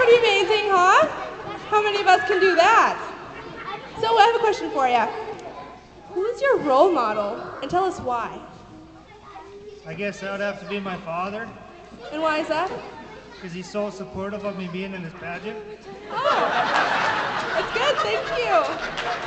pretty amazing, huh? How many of us can do that? So I have a question for you. Who is your role model, and tell us why? I guess that would have to be my father. And why is that? Because he's so supportive of me being in this pageant. Oh, that's good. Thank you.